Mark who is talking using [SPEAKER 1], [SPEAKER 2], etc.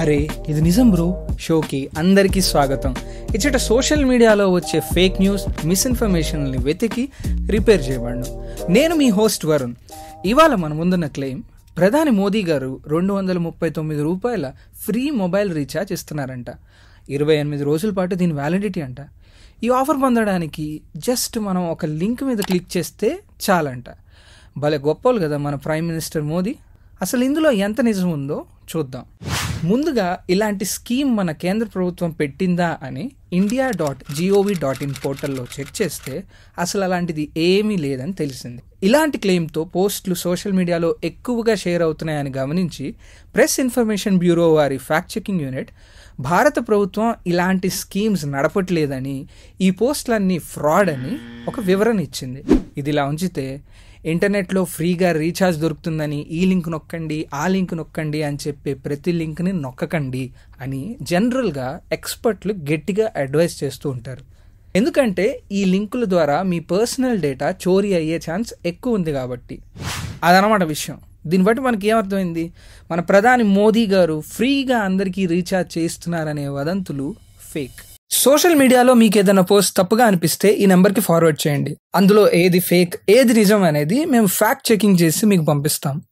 [SPEAKER 1] అరే ఇది నిజం బ్రో. షోకి అందరికీ స్వాగతం. ఇచ్చట సోషల్ మీడియాలో వచ్చే ఫేక్ న్యూస్ మిస్ఇన్ఫర్మేషన్ని వెతికి రిపేర్ చేయబడను నేను మీ హోస్ట్ వరుణ్. ఇవాళ మన ముందున్న క్లెయిమ్ ప్రధాని మోదీ గారు రెండు వందల ముప్పై తొమ్మిది రూపాయల ఫ్రీ మొబైల్ రీఛార్జ్ ఇస్తున్నారంట. ఇరవై ఎనిమిది రోజుల పాటు దీని వ్యాలిడిటీ అంట. ఈ ఆఫర్ పొందడానికి జస్ట్ మనం ఒక లింక్ మీద క్లిక్ చేస్తే చాలంట. భలే గొప్పలు కదా మన ప్రైమ్ మినిస్టర్ మోదీ. అసలు ఇందులో ఎంత నిజం ఉందో చూద్దాం. ముందుగా ఇలాంటి స్కీమ్ మన కేంద్ర ప్రభుత్వం పెట్టిందా అని India dot G O V dot in పోర్టల్లో చెక్ చేస్తే అసలు అలాంటిది ఏమీ లేదని తెలిసింది. ఇలాంటి క్లెయిమ్తో పోస్టులు సోషల్ మీడియాలో ఎక్కువగా షేర్ అవుతున్నాయని గమనించి ప్రెస్ ఇన్ఫర్మేషన్ బ్యూరో వారి ఫ్యాక్ట్ చెకింగ్ యూనిట్ భారత ప్రభుత్వం ఇలాంటి స్కీమ్స్ నడపట్లేదని ఈ పోస్టులన్నీ ఫ్రాడ్ అని ఒక వివరణ ఇచ్చింది. ఇది ఇలా ఉంచితే ఇంటర్నెట్లో ఫ్రీగా రీఛార్జ్ దొరుకుతుందని ఈ లింక్ నొక్కండి ఆ లింక్ నొక్కండి అని చెప్పే ప్రతి లింక్ని నొక్కకండి అని జనరల్గా ఎక్స్పర్ట్లు గట్టిగా అడ్వైస్ చేస్తూ ఉంటారు. ఎందుకంటే ఈ లింకుల ద్వారా మీ పర్సనల్ డేటా చోరీ అయ్యే ఛాన్స్ ఎక్కువ ఉంది కాబట్టి. అదనమాట విషయం. దీన్ని బట్టి మనకి ఏమర్థమైంది? మన ప్రధాని మోదీ గారు ఫ్రీగా అందరికీ రీఛార్జ్ చేస్తున్నారనే వదంతులు ఫేక్. సోషల్ మీడియాలో మీకు ఏదైనా పోస్ట్ తప్పుగా అనిపిస్తే ఈ నెంబర్కి ఫార్వర్డ్ చేయండి. అందులో ఏది ఫేక్ ఏది నిజం అనేది మేము ఫ్యాక్ట్ చెకింగ్ చేసి మీకు పంపిస్తాం.